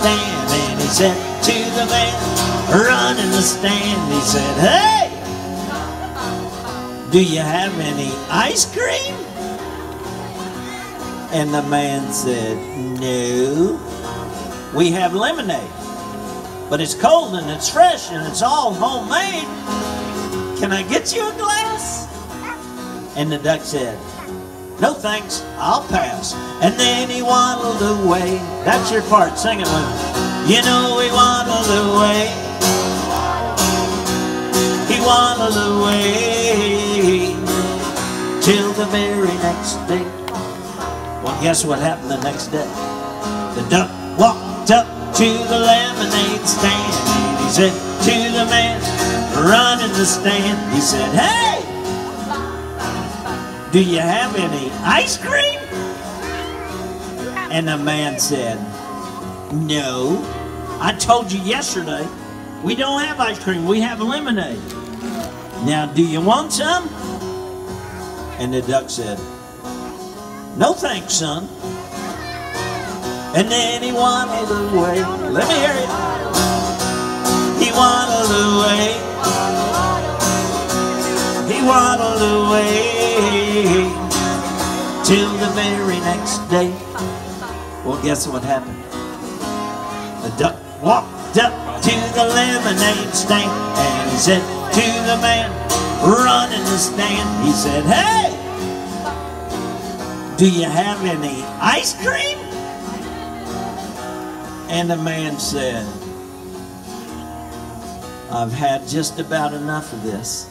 stand. And he said to the man running the stand, he said, Hey, do you have any ice cream? And the man said, No. We have lemonade. But it's cold and it's fresh and it's all homemade. Can I get you a glass? And the duck said, No thanks, I'll pass. And then he waddled away. That's your part, sing it with me. You know he waddled away. He waddled away till the very next day. Well, guess what happened the next day? The duck walked up to the lemonade stand and he said to the man running the stand, he said, Hey, do you have any ice cream? And the man said, No. I told you yesterday, we don't have ice cream, we have lemonade. Now, do you want some? And the duck said, No thanks, son. And then he waddled away. Let me hear it. He waddled away. He waddled away till the very next day. Well, guess what happened? The duck walked up to the lemonade stand and he said to the man running the stand, he said, Hey, do you have any ice cream? And the man said, I've had just about enough of this.